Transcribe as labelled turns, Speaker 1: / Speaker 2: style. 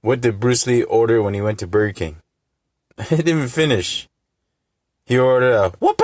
Speaker 1: What did Bruce Lee order when he went to Burger King? He didn't finish. He ordered a whoop